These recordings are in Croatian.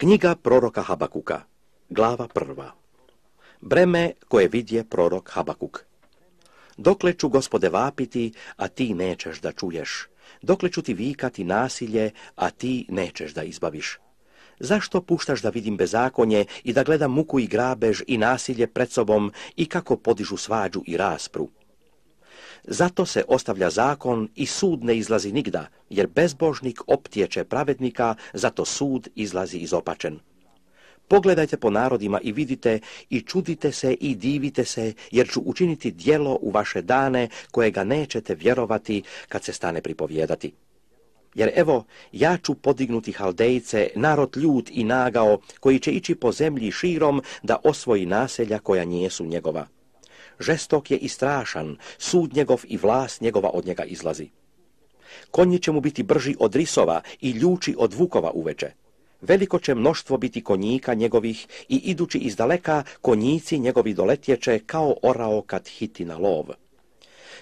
Knjiga proroka Habakuka, glava prva. Breme koje vidje prorok Habakuk. Dokle ću, gospode, vapiti, a ti nećeš da čuješ. Dokle ću ti vikati nasilje, a ti nećeš da izbaviš. Zašto puštaš da vidim bezakonje i da gledam muku i grabež i nasilje pred sobom i kako podižu svađu i raspru? Zato se ostavlja zakon i sud ne izlazi nigda, jer bezbožnik optječe pravednika, zato sud izlazi izopačen. Pogledajte po narodima i vidite i čudite se i divite se, jer ću učiniti dijelo u vaše dane kojega nećete vjerovati kad se stane pripovjedati. Jer evo, ja ću podignuti haldejce, narod ljut i nagao, koji će ići po zemlji širom da osvoji naselja koja nijesu njegova. Žestok je i strašan, sud njegov i vlast njegova od njega izlazi. Konji će mu biti brži od risova i ljuči od vukova uveče. Veliko će mnoštvo biti konjika njegovih i idući iz daleka konjici njegovi doletjeće kao orao kad hiti na lov.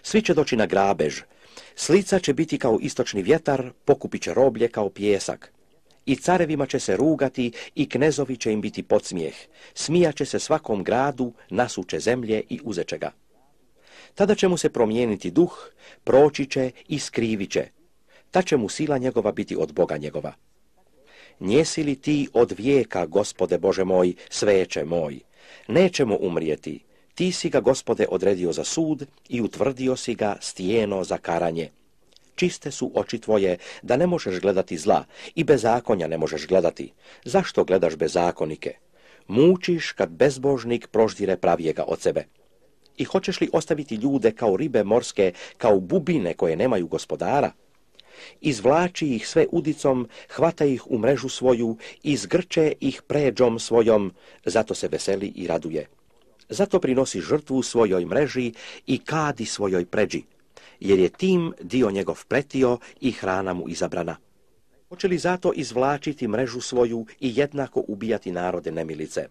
Svi će doći na grabež, slica će biti kao istočni vjetar, pokupit će roblje kao pjesak. I carevima će se rugati i knezovi će im biti podsmijeh. Smijat će se svakom gradu, nasuče zemlje i uzeće ga. Tada će mu se promijeniti duh, proći će i skrivit će. Ta će mu sila njegova biti od Boga njegova. Njesi li ti od vijeka, gospode Bože moj, sveće moj? Nećemo umrijeti. Ti si ga, gospode, odredio za sud i utvrdio si ga stijeno za karanje. Čiste su oči tvoje, da ne možeš gledati zla i bezakonja ne možeš gledati. Zašto gledaš bezakonike? Mučiš kad bezbožnik proždire pravijega od sebe. I hoćeš li ostaviti ljude kao ribe morske, kao bubine koje nemaju gospodara? Izvlači ih sve udicom, hvata ih u mrežu svoju, izgrče ih pređom svojom, zato se veseli i raduje. Zato prinosi žrtvu svojoj mreži i kadi svojoj pređi, jer je tim dio njegov pretio i hrana mu izabrana. Hoće li zato izvlačiti mrežu svoju i jednako ubijati narode nemilice?